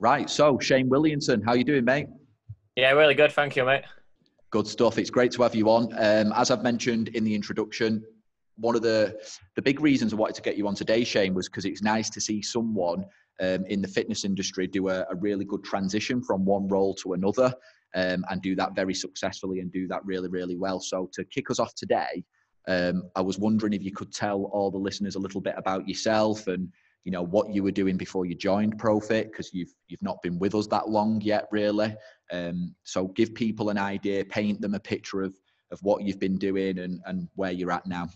Right. So Shane Williamson, how you doing, mate? Yeah, really good. Thank you, mate. Good stuff. It's great to have you on. Um, as I've mentioned in the introduction, one of the the big reasons I wanted to get you on today, Shane, was because it's nice to see someone um, in the fitness industry do a, a, really good transition from one role to another, um, and do that very successfully and do that really, really well. So to kick us off today, um, I was wondering if you could tell all the listeners a little bit about yourself and you know what you were doing before you joined Pro-Fit because you've you've not been with us that long yet, really. Um, so give people an idea, paint them a picture of of what you've been doing and and where you're at now.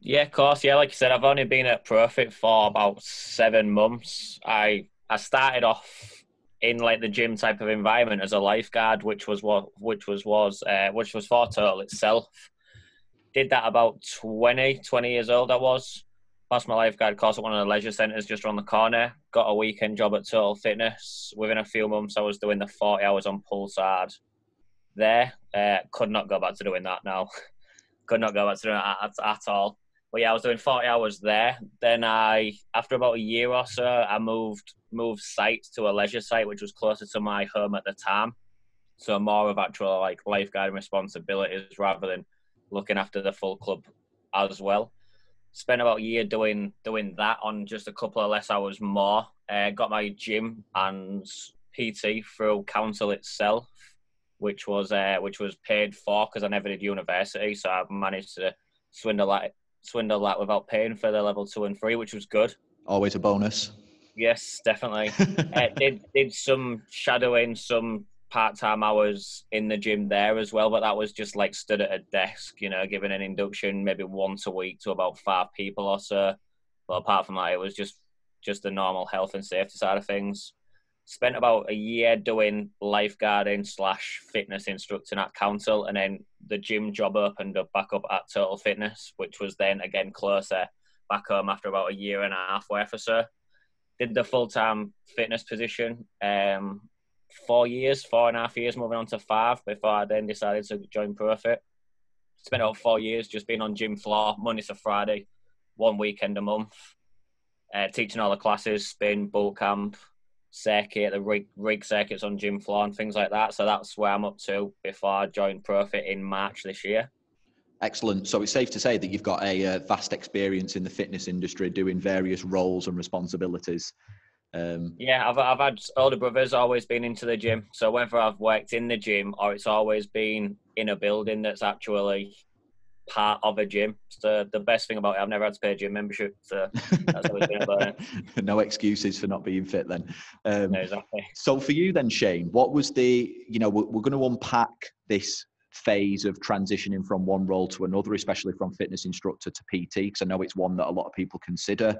Yeah, of course. Yeah, like you said, I've only been at Pro-Fit for about seven months. I I started off in like the gym type of environment as a lifeguard, which was what which was was uh, which was for Total itself. Did that about 20, 20 years old. I was passed my lifeguard course at one of the leisure centres just around the corner. Got a weekend job at Total Fitness. Within a few months, I was doing the 40 hours on Pulsard there. Uh, could not go back to doing that now. could not go back to doing that at, at, all. But yeah, I was doing 40 hours there. Then I, after about a year or so, I moved moved sites to a leisure site, which was closer to my home at the time. So more of actual like lifeguard responsibilities rather than looking after the full club as well spent about a year doing doing that on just a couple of less hours more. Uh, got my gym and PT through council itself, which was uh, which was paid for because I never did university, so I managed to swindle that swindle that without paying for the level two and three, which was good. Always a bonus. Yes, definitely. uh, did did some shadowing, some part time hours in the gym there as well, but that was just like stood at a desk, you know, giving an induction maybe once a week to about five people or so. But apart from that, it was just just the normal health and safety side of things. Spent about a year doing lifeguarding slash fitness instructing at council, and then the gym job opened up back up at Total Fitness, which was then again closer back home after about a year and a half worth or so. Did the full time fitness position. Um, four years, four and a half years, moving on to five before I then decided to join Pro-Fit. Spent about four years just being on gym floor, Monday to Friday, one weekend a month, uh, teaching all the classes, spin, boot camp, circuit, the rig, rig circuits on gym floor and things like that. So that's where I'm up to before I joined Pro-Fit in March this year. Excellent. So it's safe to say that you've got a uh, vast experience in the fitness industry doing various roles and responsibilities. Um, yeah, I've I've had older brothers always been into the gym. So whether I've worked in the gym or it's always been in a building that's actually part of a gym. So the best thing about it, I've never had to pay a gym membership. So that's always been about it. no excuses for not being fit then. Um, no, exactly. So for you then, Shane, what was the, you know, we're, we're going to unpack this phase of transitioning from one role to another, especially from fitness instructor to PT, because I know it's one that a lot of people consider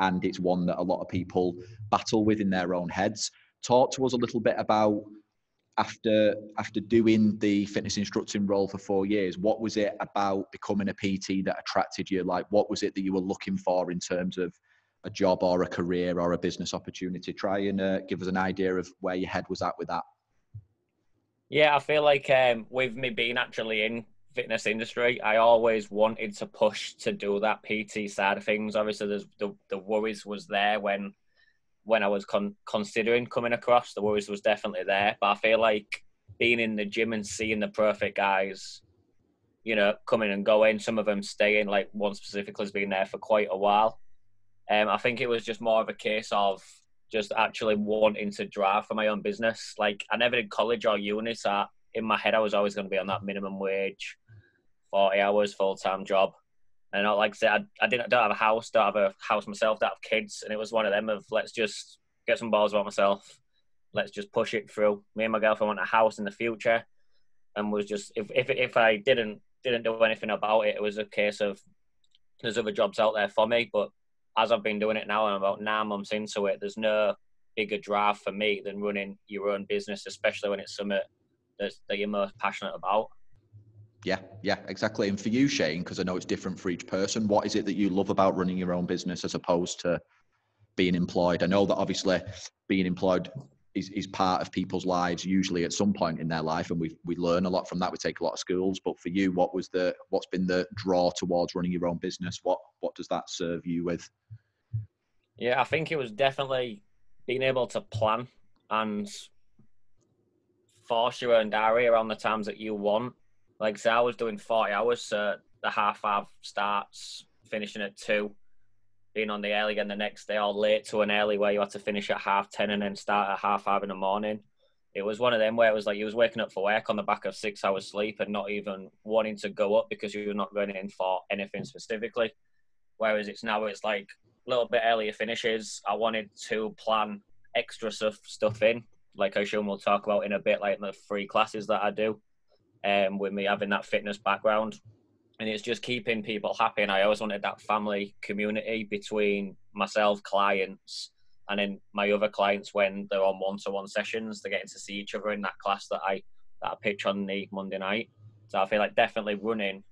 and it's one that a lot of people battle with in their own heads. Talk to us a little bit about after after doing the fitness instructing role for four years what was it about becoming a pt that attracted you? Like what was it that you were looking for in terms of a job or a career or a business opportunity? Try and uh, give us an idea of where your head was at with that. Yeah i feel like um, with me being actually in fitness industry, I always wanted to push to do that PT side of things. Obviously, the the worries was there when when I was con- considering coming across. The worries was definitely there, but I feel like being in the gym and seeing the perfect guys, you know, coming and going. Some of them staying. Like one specifically has been there for quite a while. Um, I think it was just more of a case of just actually wanting to drive for my own business. Like I never did college or uni, so in my head I was always going to be on that minimum wage 40 hours full time job. And I, like I said, I, I didn't don't have a house, don't have a house myself, don't have kids, and it was one of them of let's just get some balls about myself, let's just push it through. Me and my girlfriend want a house in the future, and was just if if if I didn't didn't do anything about it, it was a case of there's other jobs out there for me. But as I've been doing it now, I'm about nine months into it. There's no bigger drive for me than running your own business, especially when it's something that you're most passionate about. Yeah, yeah, exactly. And for you, Shane, because I know it's different for each person, what is it that you love about running your own business as opposed to being employed? I know that obviously being employed is, is part of people's lives usually at some point in their life and we we learn a lot from that we take a lot of schools but for you what was the what's been the draw towards running your own business what what does that serve you with yeah i think it was definitely being able to plan and force your own diary around the times that you want. Like, say, I was doing 40 hours, so the half five starts, finishing at two, being on the early again the next day, or late to an early where you had to finish at half 10 and then start at half five in the morning. It was one of them where it was like you was waking up for work on the back of six hours sleep and not even wanting to go up because you were not going in for anything specifically. Whereas it's now it's like a little bit earlier finishes. I wanted to plan extra stuff stuff in, like I assume we'll talk about in a bit, like the free classes that I do, um, with me having that fitness background, and it's just keeping people happy. And I always wanted that family community between myself, clients, and then my other clients when they're on one-to-one sessions, they're getting to see each other in that class that I that I pitch on the Monday night. So I feel like definitely running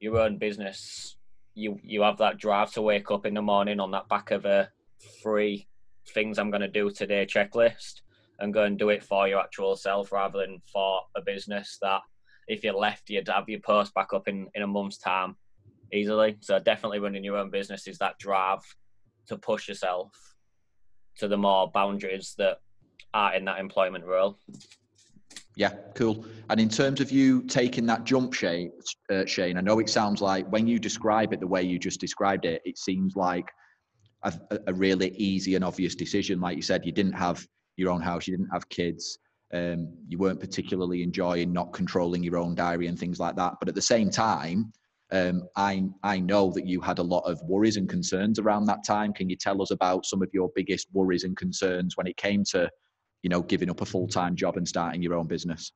your own business, you you have that drive to wake up in the morning on that back of a free things I'm going to do today checklist and go and do it for your actual self rather than for a business that if you left you'd have your post back up in in a month's time easily. So definitely running your own business is that drive to push yourself to the more boundaries that are in that employment role. Yeah, cool. And in terms of you taking that jump, Shane, uh, Shane, I know it sounds like when you describe it the way you just described it, it seems like a, a really easy and obvious decision. Like you said, you didn't have your own house, you didn't have kids, um, you weren't particularly enjoying not controlling your own diary and things like that. But at the same time, um, I I know that you had a lot of worries and concerns around that time. Can you tell us about some of your biggest worries and concerns when it came to, you know, giving up a full time job and starting your own business?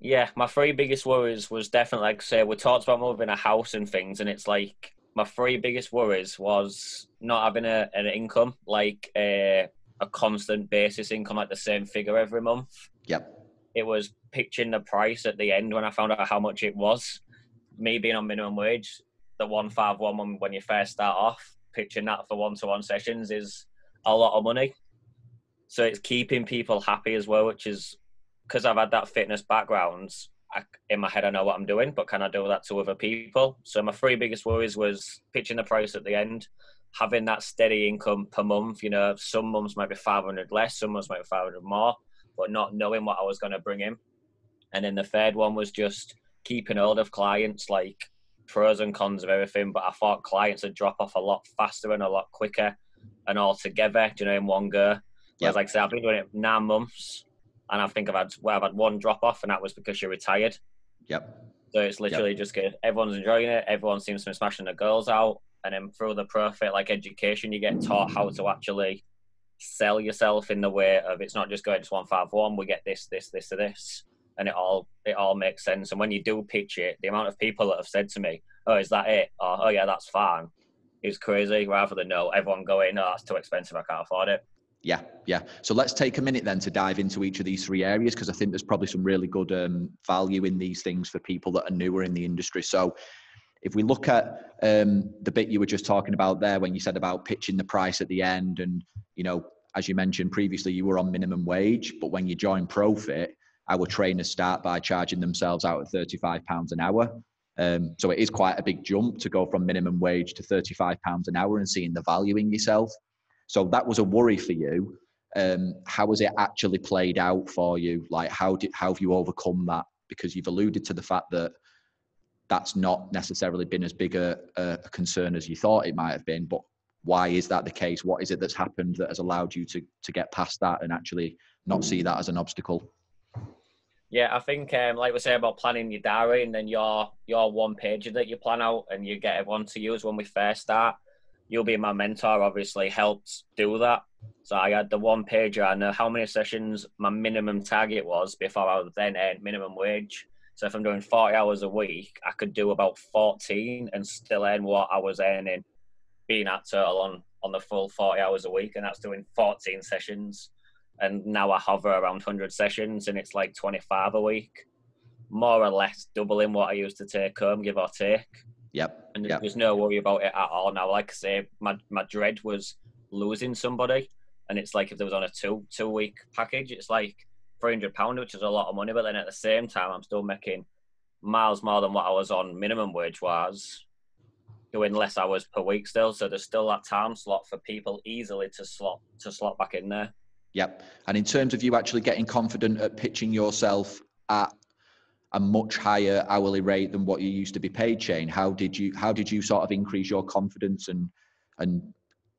Yeah, my three biggest worries was definitely like I say we talked about moving a house and things, and it's like my three biggest worries was not having a, an income like a a constant basis income, like the same figure every month. Yep. It was pitching the price at the end when I found out how much it was me being on minimum wage, the one five one when you first start off, pitching that for one to one sessions is a lot of money. So it's keeping people happy as well, which is because I've had that fitness background. I, in my head, I know what I'm doing, but can I do that to other people? So my three biggest worries was pitching the price at the end, having that steady income per month. You know, some months might be 500 less, some months might be 500 more, but not knowing what I was going to bring in. And then the third one was just keeping hold of clients, like pros and cons of everything. But I thought clients would drop off a lot faster and a lot quicker and all together, you know, in one go. Whereas, yep. like I said, I've been doing it nine months, and I think I've had well, I've had one drop off, and that was because you're retired. Yep. So it's literally yep. just good. Everyone's enjoying it. Everyone seems to be smashing the girls out, and then through the Pro-Fit, like education, you get taught how to actually sell yourself in the way of it's not just going to one five one. We get this, this, this, or this and it all it all makes sense. And when you do pitch it, the amount of people that have said to me, "Oh, is that it?" or "Oh, yeah, that's fine," is crazy. Rather than no, everyone going, "No, that's too expensive. I can't afford it." Yeah, yeah. So let's take a minute then to dive into each of these three areas because I think there's probably some really good um, value in these things for people that are newer in the industry. So if we look at um, the bit you were just talking about there when you said about pitching the price at the end and you know as you mentioned previously you were on minimum wage but when you join Pro-Fit our trainers start by charging themselves out at £35 an hour. Um, so it is quite a big jump to go from minimum wage to £35 an hour and seeing the value in yourself. So that was a worry for you. Um, how has it actually played out for you? Like, how did how have you overcome that? Because you've alluded to the fact that that's not necessarily been as big a, a concern as you thought it might have been. But why is that the case? What is it that's happened that has allowed you to to get past that and actually not see that as an obstacle? Yeah, I think um, like we say about planning your diary and then your your one page that you plan out and you get everyone to use when we first start. You'll be my mentor, obviously helped do that. So I had the one pager. I know how many sessions my minimum target was before I was then earn minimum wage. So if I'm doing 40 hours a week, I could do about 14 and still earn what I was earning being at total on, on the full 40 hours a week. And that's doing 14 sessions and now I hover around 100 sessions and it's like 25 a week, more or less doubling what I used to take home, give or take. Yep. And yep. there's no worry about it at all now. Like I say, my, my dread was losing somebody, and it's like if there was on a two two week package, it's like 300 pound, which is a lot of money. But then at the same time, I'm still making miles more than what I was on minimum wage was. doing less hours per week still. So there's still that time slot for people easily to slot to slot back in there. Yep. And in terms of you actually getting confident at pitching yourself at a much higher hourly rate than what you used to be paid, Shane, how did you how did you sort of increase your confidence and and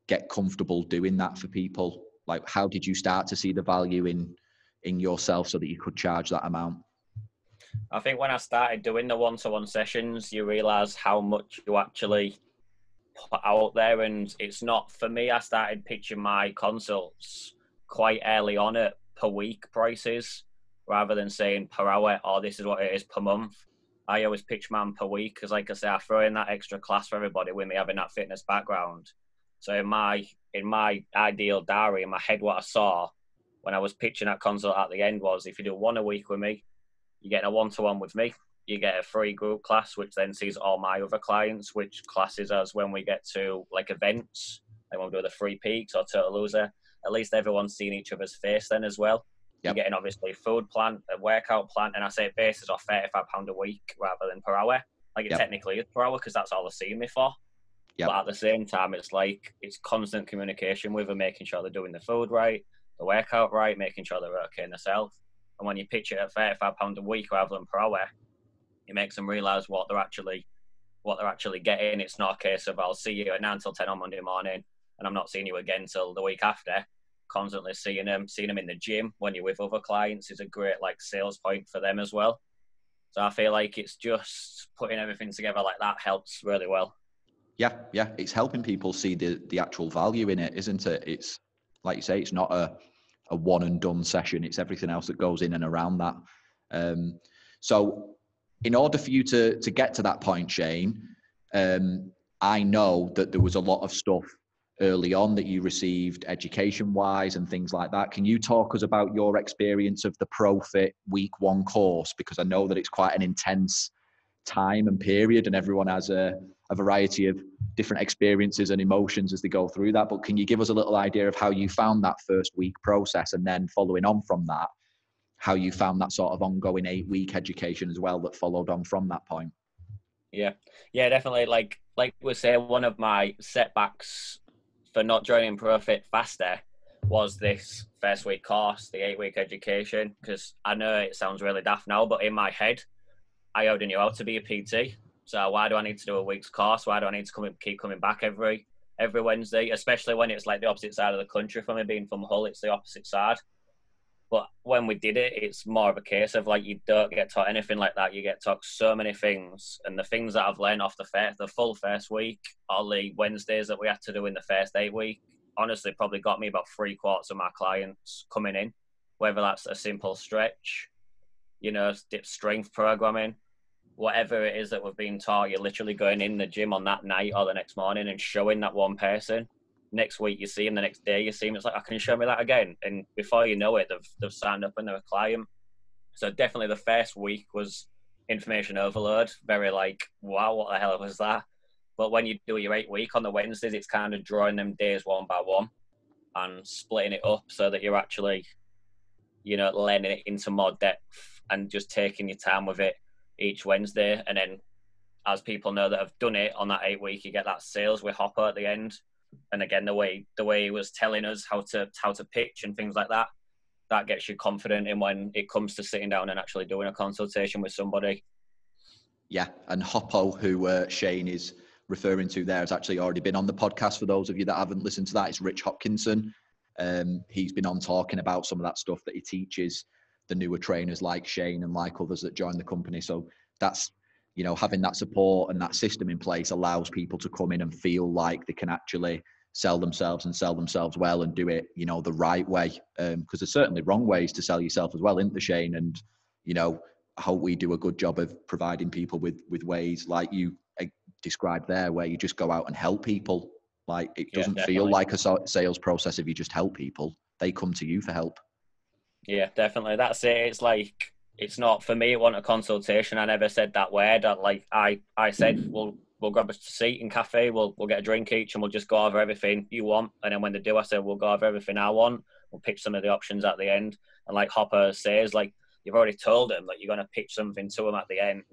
get comfortable doing that for people? Like how did you start to see the value in in yourself so that you could charge that amount? I think when I started doing the one to one sessions, you realize how much you actually put out there. And it's not for me, I started pitching my consults quite early on at per week prices rather than saying per hour or oh, this is what it is per month. I always pitch man per week because, like I say, I throw in that extra class for everybody with me having that fitness background. So in my in my ideal diary in my head, what I saw when I was pitching that consult at the end was if you do one a week with me, you get a one to one with me. You get a free group class, which then sees all my other clients, which classes us when we get to like events, like when we do the free peaks or total loser. At least everyone's seen each other's face then as well. Yep. You're getting obviously food plan, a workout plan, and I say basis of thirty five pound a week rather than per hour. Like it yep. technically is per hour because that's all they're seeing me for. Yep. But at the same time, it's like it's constant communication with them, making sure they're doing the food right, the workout right, making sure they're okay in themselves. And when you pitch it at thirty-five pound a week rather than per hour, it makes them realise what they're actually what they're actually getting. It's not a case of I'll see you at nine till ten on Monday morning, and I'm not seeing you again till the week after. Constantly seeing them, seeing them in the gym when you're with other clients is a great like sales point for them as well. So I feel like it's just putting everything together like that helps really well. Yeah, yeah, it's helping people see the the actual value in it, isn't it? It's like you say, it's not a a one and done session. It's everything else that goes in and around that. Um, so, in order for you to to get to that point, Shane, um, I know that there was a lot of stuff early on that you received education wise and things like that. Can you talk us about your experience of the Pro-Fit Week One course? Because I know that it's quite an intense time and period, and everyone has a, a variety of different experiences and emotions as they go through that. But can you give us a little idea of how you found that first week process, and then following on from that, how you found that sort of ongoing eight week education as well that followed on from that point? Yeah, yeah, definitely. Like like we say, one of my setbacks for not joining Pro-Fit faster was this first week course, the eight week education. Because I know it sounds really daft now, but in my head, I already knew how to be a PT. So why do I need to do a week's course? Why do I need to come keep coming back every every Wednesday? Especially when it's like the opposite side of the country for me being from Hull, it's the opposite side. But when we did it, it's more of a case of like you don't get taught anything like that. You get taught so many things, and the things that I've learned off the first, the full first week, all the Wednesdays that we had to do in the first eight week, honestly, probably got me about three quarters of my clients coming in. Whether that's a simple stretch, you know, strength programming, whatever it is that we've been taught, you're literally going in the gym on that night or the next morning and showing that one person. Next week you see him, the next day you see him. It's like, I oh, can you show me that again? And before you know it, they've they've signed up and they're a client. So definitely the first week was information overload. Very like, wow, what the hell was that? But when you do your eight week on the Wednesdays, it's kind of drawing them days one by one and splitting it up so that you're actually, you know, learning it into more depth and just taking your time with it each Wednesday, and then as people know that have done it on that eight week, you get that sales with Hoppo at the end. And again, the way the way he was telling us how to how to pitch and things like that, that gets you confident in when it comes to sitting down and actually doing a consultation with somebody. Yeah, and Hoppo, who uh, Shane is referring to there, has actually already been on the podcast. For those of you that haven't listened to that, it's Rich Hopkinson. Um, he's been on talking about some of that stuff that he teaches the newer trainers like Shane and like others that join the company. So that's you know having that support and that system in place allows people to come in and feel like they can actually sell themselves and sell themselves well and do it you know the right way. Because um, there's certainly wrong ways to sell yourself as well isn't there shane? And you know i hope we do a good job of providing people with with ways like you uh, described there where you just go out and help people. Like it doesn't yeah, feel like a sales process if you just help people. They come to you for help yeah, definitely. That's it. It's like it's not for me. It wasn't a consultation. I never said that word. I, like I, I said, we'll we'll grab a seat in cafe. We'll we'll get a drink each, and we'll just go over everything you want. And then when they do, I said we'll go over everything I want. We'll pick some of the options at the end. And like Hoppo says, like you've already told them that you're going to pitch something to them at the end,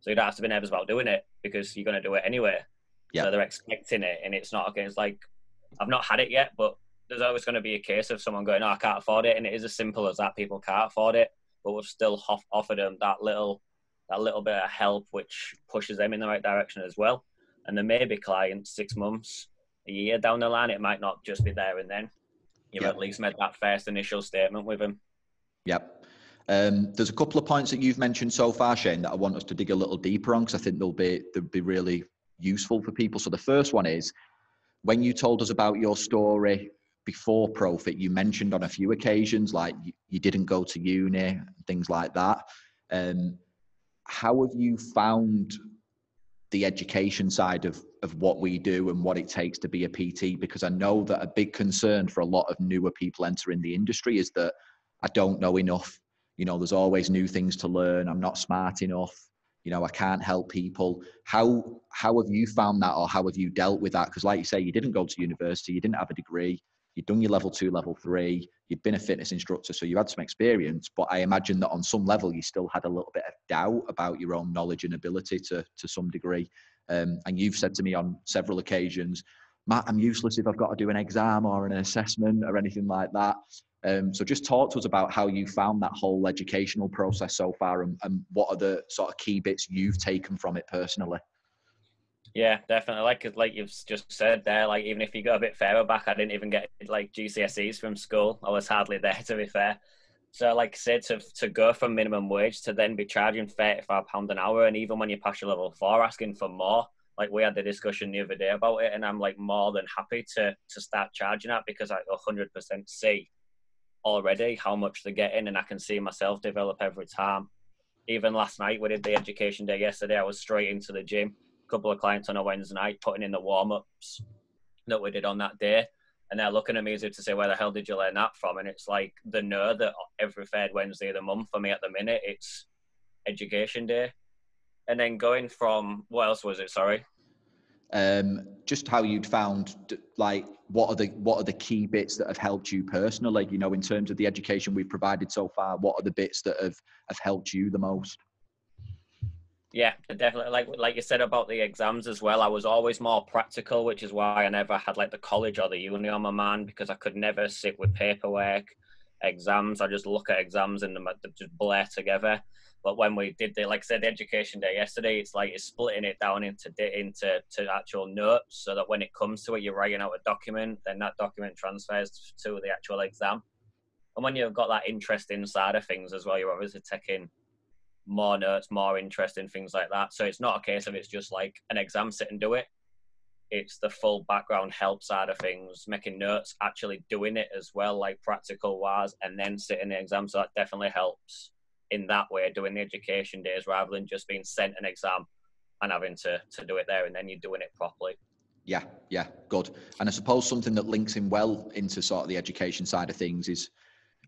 so you don't have to be nervous about doing it because you're going to do it anyway. So they're expecting it, and it's not okay. It's like I've not had it yet, but there's always going to be a case of someone going, "No, I can't afford it," and it is as simple as that. People can't afford it, but we've still offered them that little that little bit of help, which pushes them in the right direction as well. And there may be clients six months, a year down the line, it might not just be there and then. You've yep. at least made that first initial statement with them. Yep. Um, there's a couple of points that you've mentioned so far, Shane, that I want us to dig a little deeper on because I think they'll be they'll be really useful for people. So the first one is when you told us about your story before Pro-Fit, you mentioned on a few occasions like you, didn't go to uni, things like that. Um, how have you found the education side of, of what we do and what it takes to be a PT? Because I know that a big concern for a lot of newer people entering the industry is that I don't know enough. You know, there's always new things to learn. I'm not smart enough. You know, I can't help people. How how have you found that, or how have you dealt with that? Because, like you say, you didn't go to university, you didn't have a degree you'd done your level two, level three, you'd been a fitness instructor, so you had some experience. But I imagine that on some level, you still had a little bit of doubt about your own knowledge and ability to to some degree. Um, and you've said to me on several occasions, Matt, I'm useless if I've got to do an exam or an assessment or anything like that. Um, so just talk to us about how you found that whole educational process so far and, and what are the sort of key bits you've taken from it personally. Yeah, definitely. Like like you've just said there, like even if you go a bit further back, I didn't even get like GCSEs from school. I was hardly there to be fair. So like I said, to to go from minimum wage to then be charging thirty five pound an hour, and even when you pass your level four, asking for more. Like we had the discussion the other day about it, and I'm like more than happy to to start charging that because I 100% see already how much they're getting, and I can see myself develop every time. Even last night, we did the education day yesterday. I was straight into the gym couple of clients on a Wednesday night putting in the warm ups that we did on that day. And they're looking at me as if to say, Where the hell did you learn that from? And it's like the know that every third Wednesday of the month for me at the minute, it's education day. And then going from, what else was it? Sorry. Um, just how you'd found like what are the what are the key bits that have helped you personally you know in terms of the education we've provided so far what are the bits that have have helped you the most yeah, definitely. Like like you said about the exams as well, I was always more practical, which is why I never had like the college or the uni on my mind because I could never sit with paperwork, exams. I just look at exams and them just blur together. But when we did the, like I said, the education day yesterday, it's like it's splitting it down into into to actual notes, so that when it comes to it, you're writing out a document, then that document transfers to the actual exam. And when you've got that interest inside of things as well, you're obviously taking more notes, more interesting things like that. So it's not a case of it's just like an exam, sit and do it. It's the full background help side of things, making notes, actually doing it as well, like practical wise, and then sitting the exam. So that definitely helps in that way, doing the education days rather than just being sent an exam and having to, to do it there and then you're doing it properly. Yeah, yeah, good. And I suppose something that links in well into sort of the education side of things is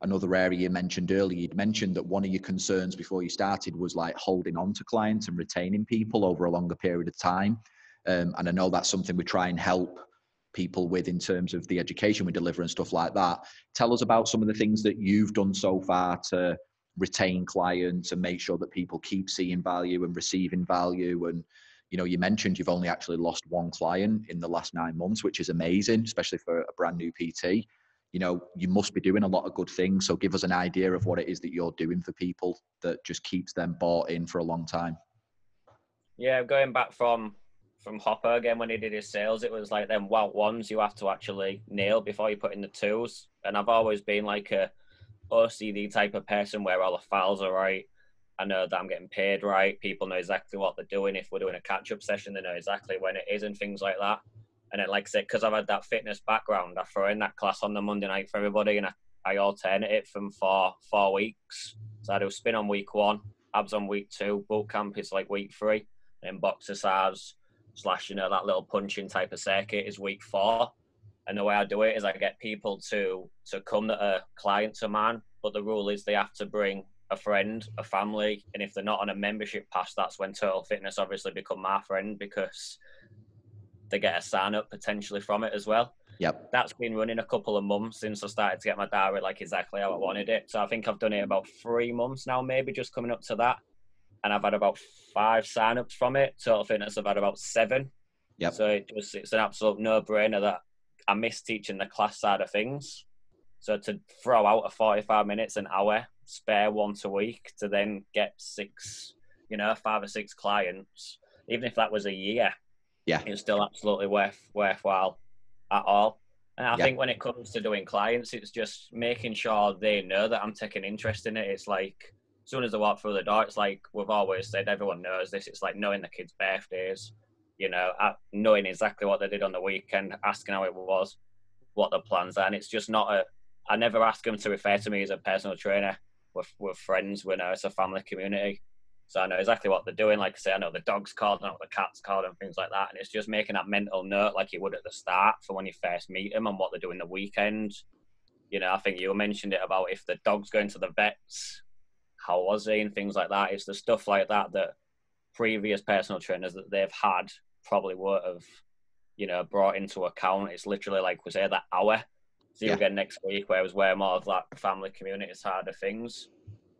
another area you mentioned earlier, you'd mentioned that one of your concerns before you started was like holding on to clients and retaining people over a longer period of time. Um, and I know that's something we try and help people with in terms of the education we deliver and stuff like that. Tell us about some of the things that you've done so far to retain clients and make sure that people keep seeing value and receiving value and you know you mentioned you've only actually lost one client in the last nine months which is amazing especially for a brand new pt you know you must be doing a lot of good things so give us an idea of what it is that you're doing for people that just keeps them bought in for a long time yeah going back from from Hoppo again when he did his sales it was like them wow ones you have to actually nail before you put in the twos and i've always been like a ocd type of person where all the files are right I know that I'm getting paid right. People know exactly what they're doing. If we're doing a catch up session, they know exactly when it is and things like that. And then, like I said, because I've had that fitness background, I throw in that class on the Monday night for everybody, and I, I alternate it from four four weeks. So I do spin on week one, abs on week two, boot camp is like week three, and boxercise slash you know that little punching type of circuit is week four. And the way I do it is I get people to to come that are clients of mine, but the rule is they have to bring a friend, a family, and if they're not on a membership pass, that's when Total Fitness obviously become my friend because they get a sign up potentially from it as well. Yep. That's been running a couple of months since I started to get my diary like exactly how I wanted it. So I think I've done it about three months now, maybe just coming up to that. And I've had about five sign ups from it. Total Fitness, I've had about seven. Yep. So it just it's an absolute no-brainer that I miss teaching the class side of things. So to throw out a 45 minutes, an hour, spare once a week to then get six, you know, five or six clients, even if that was a year, yeah, it's still absolutely worth worthwhile at all. And I Yeah. think when it comes to doing clients, it's just making sure they know that I'm taking interest in it. It's like as soon as they walk through the door, it's like we've always said, everyone knows this. It's like knowing the kids' birthdays, you know, uh, knowing exactly what they did on the weekend, asking how it was, what the plans are. And it's just not a, I never ask them to refer to me as a personal trainer. We're, we're friends, we know it's a family community. So I know exactly what they're doing. Like I say, I know the dog's called, I know what the cat's called, and things like that. And it's just making that mental note, like you would at the start, for when you first meet them and what they're doing the weekend. You know, I think you mentioned it about if the dog's going to the vets, how was he, and things like that. It's the stuff like that that previous personal trainers that they've had probably would have, you know, brought into account. It's literally like we say that hour. See you again next week, whereas we're more of that family community side of things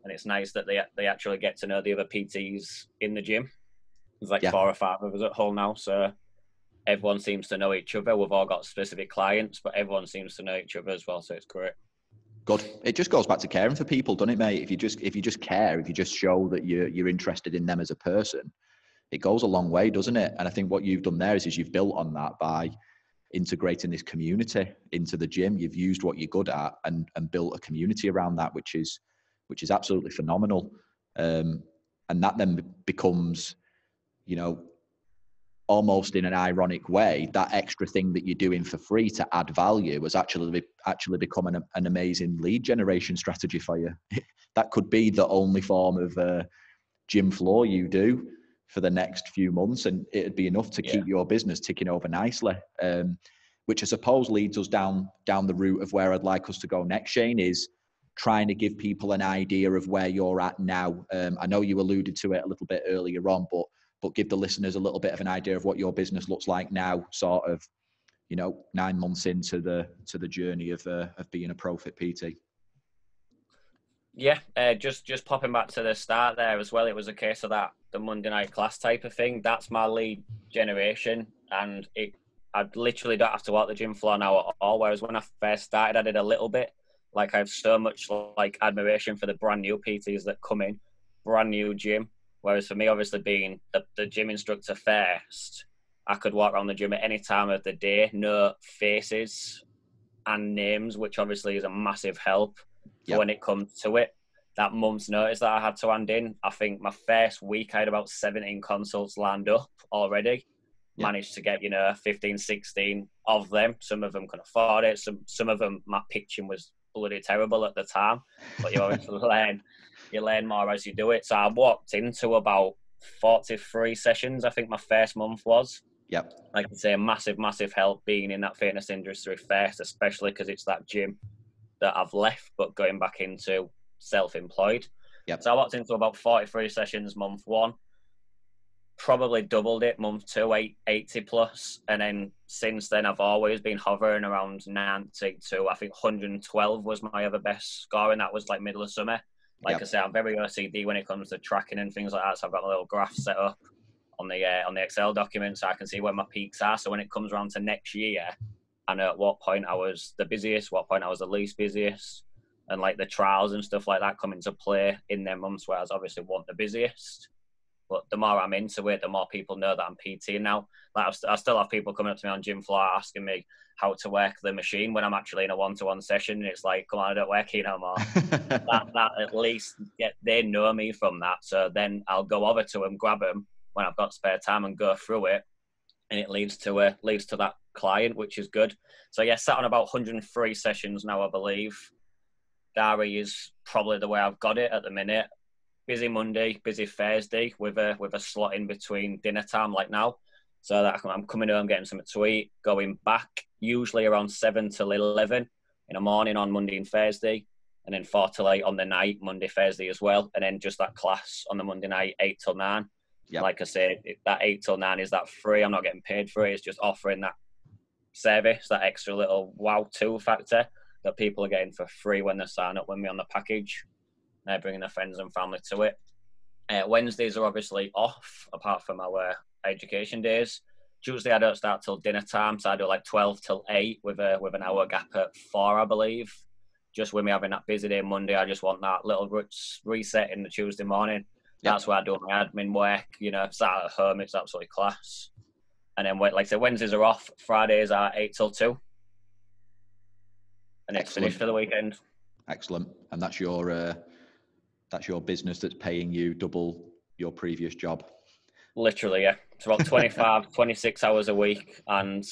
and it's nice that they they actually get to know the other PTs in the gym. There's like Yeah. four or five of us at Hull now, so everyone seems to know each other. We've all got specific clients, but everyone seems to know each other as well, so it's great. Good. It just goes back to caring for people, doesn't it, mate? If you just if you just care, if you just show that you're you're interested in them as a person, it goes a long way, doesn't it? And I think what you've done there is, is you've built on that by integrating this community into the gym. You've used what you're good at and and built a community around that, which is which is absolutely phenomenal. Um, and that then becomes, you know, almost in an ironic way, that extra thing that you're doing for free to add value has actually actually become an, an amazing lead generation strategy for you. that could be the only form of uh, gym floor you do for the next few months, and it'd be enough to Yeah. keep your business ticking over nicely. Um, which I suppose leads us down down the route of where I'd like us to go next. Shane is trying to give people an idea of where you're at now. Um, I know you alluded to it a little bit earlier on, but but give the listeners a little bit of an idea of what your business looks like now, sort of, you know, nine months into the to the journey of uh, of being a Pro-Fit PT. Yeah, uh, just just popping back to the start there as well. It was a case of that the Monday night class type of thing. That's my lead generation, and it I literally don't have to walk the gym floor now at all. Whereas when I first started, I did a little bit. Like I have so much like admiration for the brand new PTs that come in, brand new gym. Whereas for me, obviously being the, the gym instructor first, I could walk around the gym at any time of the day, no faces and names, which obviously is a massive help Yep. when it comes to it. That month's notice that I had to hand in, I think my first week I had about 17 consults lined up already. Yep. Managed to get, you know, 15, 16 of them. Some of them can afford it. Some some of them, my pitching was bloody terrible at the time. But you obviously learn, you learn more as you do it. So I walked into about 43 sessions, I think my first month was Yep. like I say, a massive, massive help being in that fitness industry first, especially because it's that gym that I've left, but going back into self-employed. Yep. So I walked into about 43 sessions month one, probably doubled it month two, eight, 80 plus. And then since then, I've always been hovering around 90 to, I think 112 was my other best score, and that was like middle of summer. Like Yep. I say, I'm very OCD when it comes to tracking and things like that. So I've got a little graph set up on the uh, on the Excel document so I can see where my peaks are. So when it comes around to next year, I know at what point I was the busiest, what point I was the least busiest, and like the trials and stuff like that come into play in their months where I was obviously want the busiest. But the more I'm into it, the more people know that I'm PT now. Like st- I still have people coming up to me on gym floor asking me how to work the machine when I'm actually in a one-to-one session. And it's like, come on, I don't work here no more that, that at least get they know me from that. So then I'll go over to them, grab them when I've got spare time, and go through it, and it leads to a leads to that client, which is good. So yeah, sat on about 103 sessions now, I believe. Gary is probably the way I've got it at the minute. Busy Monday, busy Thursday with a with a slot in between dinner time like now. So that I'm coming home, getting something to eat, going back usually around seven till eleven in the morning on Monday and Thursday, and then four till eight on the night, Monday, Thursday as well, and then just that class on the Monday night, eight till nine. Yep. Like I said, that eight till nine is that free. I'm not getting paid for it. It's just offering that service, that extra little wow two factor that people are getting for free when they sign up with me on the package. They're bringing their friends and family to it. Uh, Wednesdays are obviously off, apart from our education days. Tuesday I don't start till dinner time, so I do like twelve till eight with a with an hour gap at four, I believe. Just with me having that busy day Monday, I just want that little reset in the Tuesday morning. Yep. That's where I do my admin work. You know, sat at home, it's absolutely class. And then, like I said, Wednesdays are off. Fridays are eight till two, and it's finished for the weekend. Excellent, and that's your uh, that's your business that's paying you double your previous job. Literally, yeah. It's about 25, 26 hours a week, and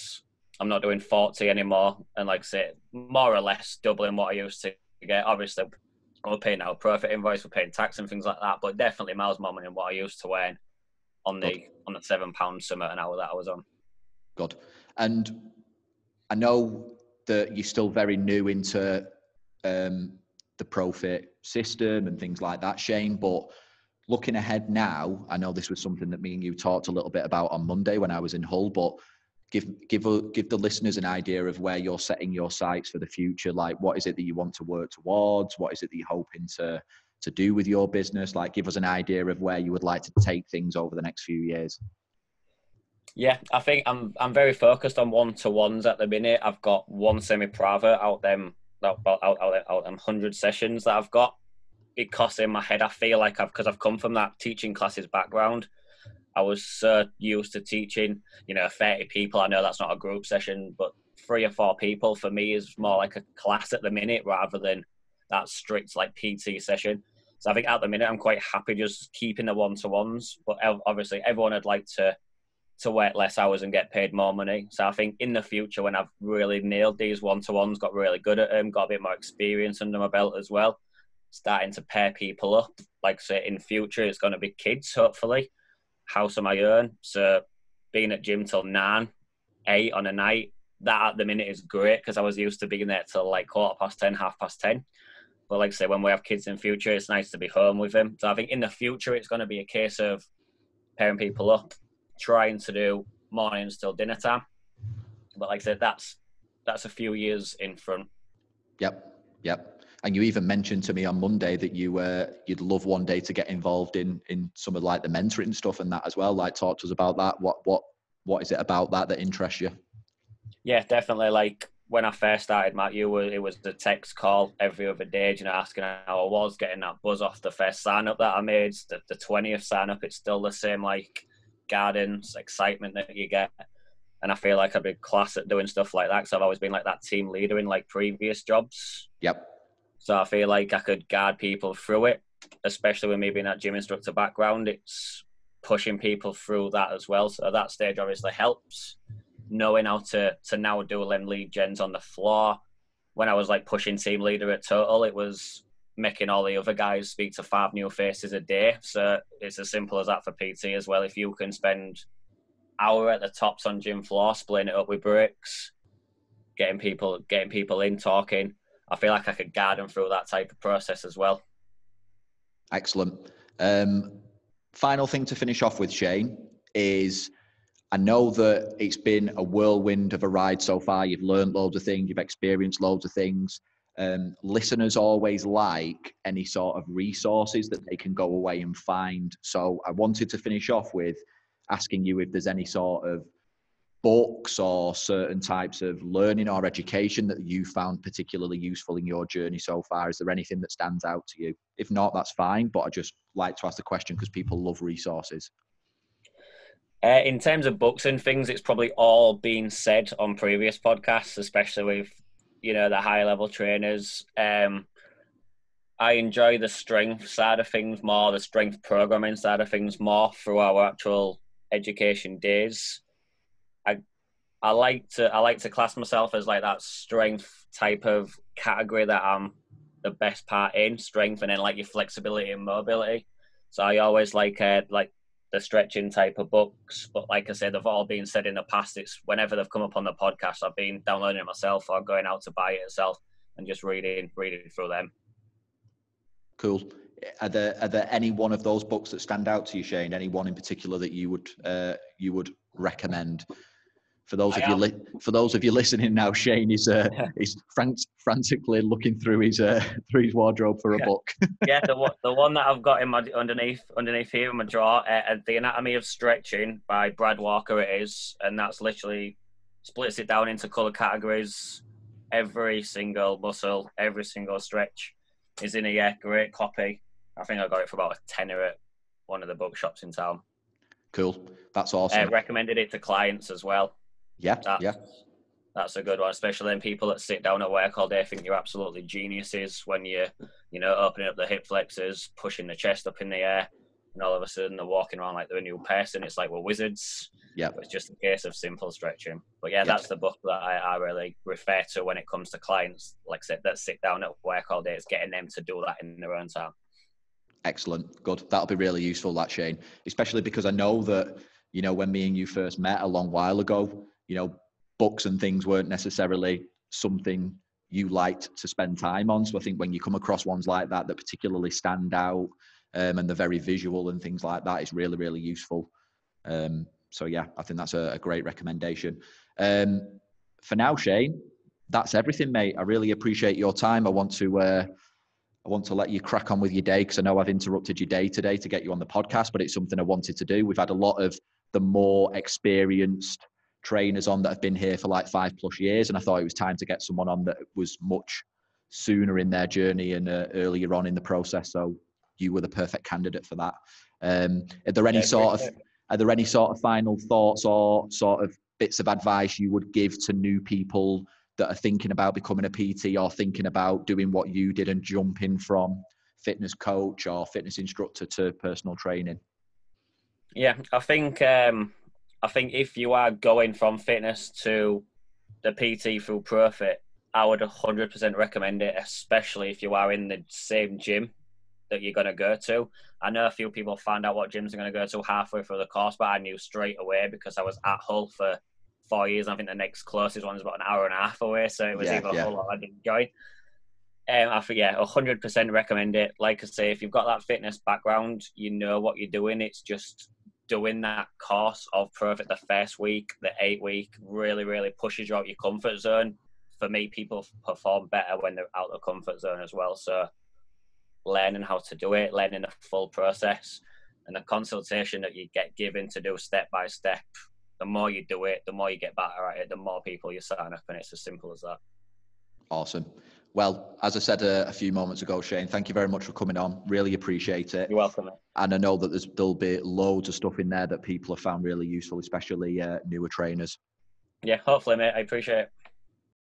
I'm not doing 40 anymore. And like I say, more or less doubling what I used to get. Obviously, we're paying our Pro-Fit invoice, we're paying tax and things like that, but definitely miles more money than what I used to earn on the Good. on the seven pound summer an hour that I was on. Good. And I know that you're still very new into um, the Pro-Fit system and things like that, Shane, but looking ahead now, I know this was something that me and you talked a little bit about on Monday when I was in Hull, but give give uh, give the listeners an idea of where you're setting your sights for the future. Like, what is it that you want to work towards? What is it that you're hoping to to do with your business? Like, give us an idea of where you would like to take things over the next few years. Yeah, I think I'm I'm very focused on one to ones at the minute. I've got one semi private out them out out out, out, out hundred sessions that I've got because in my head I feel like I've because I've come from that teaching classes background. I was so used to teaching, you know, 30 people. I know that's not a group session, but three or four people for me is more like a class at the minute rather than that strict like PT session. So I think at the minute I'm quite happy just keeping the one to ones, but obviously everyone would like to to work less hours and get paid more money. So I think in the future when I've really nailed these one to ones, got really good at them, got a bit more experience under my belt as well, starting to pair people up. Like I say in future, it's going to be kids, hopefully. House of my own. So being at gym till nine, eight on a night, that at the minute is great because I was used to being there till like quarter past ten, half past ten. But like I say, when we have kids in future, it's nice to be home with them. So I think in the future, it's going to be a case of pairing people up, trying to do mornings till dinner time. But like I said, that's that's a few years in front. Yep, yep. And you even mentioned to me on Monday that you uh, you'd love one day to get involved in in some of like the mentoring stuff and that as well. Like, talk to us about that. What what what is it about that that interests you? Yeah, definitely. Like when I first started, Matt, you were it was the text call every other day, you know, asking how I was, getting that buzz off the first sign up that I made, the the twentieth sign up. It's still the same like gardens excitement that you get. And I feel like I've been class at doing stuff like that because I've always been like that team leader in like previous jobs. Yep. So I feel like I could guide people through it, especially with me being that gym instructor background. It's pushing people through that as well. So that stage obviously helps. Knowing how to to now do them lead gens on the floor. When I was like pushing team leader at Total, it was making all the other guys speak to five new faces a day. So it's as simple as that for PT as well. If you can spend hour at the tops on gym floor, splitting it up with bricks, getting people getting people in talking, I feel like I could guide them through that type of process as well. Excellent. Um, final thing to finish off with, Shane, is I know that it's been a whirlwind of a ride so far. You've learned loads of things, you've experienced loads of things. Um, listeners always like any sort of resources that they can go away and find. So I wanted to finish off with asking you if there's any sort of books or certain types of learning or education that you found particularly useful in your journey so far? Is there anything that stands out to you? If not, that's fine, but I just like to ask the question because people love resources. Uh, in terms of books and things, it's probably all been said on previous podcasts, especially with you know the high level trainers. Um, I enjoy the strength side of things more, the strength programming side of things more through our actual education days. I I like to I like to class myself as like that strength type of category that I'm the best part in strength and then like your flexibility and mobility. So I always like uh, like the stretching type of books. But like I said, they've all been said in the past. It's whenever they've come up on the podcast, I've been downloading it myself or going out to buy it myself and just reading reading through them. Cool. Are there are there any one of those books that stand out to you, Shane? Any one in particular that you would uh, you would recommend? For those of you li- for those of you listening now, Shane is uh, is frantic- frantically looking through his uh, through his wardrobe for a book. yeah, the one the one that I've got in my underneath underneath here in my drawer, uh, the Anatomy of Stretching by Brad Walker. It is, and that's literally splits it down into color categories. Every single muscle, every single stretch is in a yeah, great copy. I think I got it for about a tenner at one of the bookshops in town. Cool, that's awesome. Uh, recommended it to clients as well. Yeah, that's, yeah. That's a good one, especially in people that sit down at work all day think you're absolutely geniuses when you're, you know, opening up the hip flexors, pushing the chest up in the air, and all of a sudden they're walking around like they're a new person. It's like we're wizards. Yeah. It's just a case of simple stretching. But yeah, yep. that's the book that I, I, really refer to when it comes to clients, like I said, that sit down at work all day. It's getting them to do that in their own time. Excellent. Good. That'll be really useful, that Shane, especially because I know that, you know, when me and you first met a long while ago, you know, books and things weren't necessarily something you liked to spend time on. So I think when you come across ones like that that particularly stand out um, and they're very visual and things like that, it's really, really useful. Um, so yeah, I think that's a, a great recommendation. Um, for now, Shane, that's everything, mate. I really appreciate your time. I want to uh, I want to let you crack on with your day because I know I've interrupted your day today to get you on the podcast, but it's something I wanted to do. We've had a lot of the more experienced trainers on that have been here for like five plus years, and I thought it was time to get someone on that was much sooner in their journey and uh, earlier on in the process. So you were the perfect candidate for that. Um, are there any yeah, sort of are there any sort of final thoughts or sort of bits of advice you would give to new people that are thinking about becoming a PT or thinking about doing what you did and jumping from fitness coach or fitness instructor to personal training? Yeah, I think um, I think if you are going from fitness to the PT through Pro-Fit, I would 100% recommend it, especially if you are in the same gym that you're going to go to. I know a few people found out what gyms they're going to go to halfway through the course, but I knew straight away because I was at Hull for four years. I think the next closest one is about an hour and a half away, so it was yeah, even yeah. Hull I'd enjoy. Um, I think yeah, hundred percent recommend it. Like I say, if you've got that fitness background, you know what you're doing. It's just doing that course of Pro-Fit the first week, the eight week, really, really pushes you out your comfort zone. For me, people perform better when they're out of comfort zone as well. So learning how to do it, learning the full process, and the consultation that you get given to do step by step. The more you do it, the more you get better at it, the more people you sign up, and it's as simple as that. Awesome. Well, as I said a, a, few moments ago, Shane, thank you very much for coming on. Really appreciate it. You're welcome. And I know that there's, there'll be loads of stuff in there that people have found really useful, especially uh, newer trainers. Yeah, hopefully, mate. I appreciate it.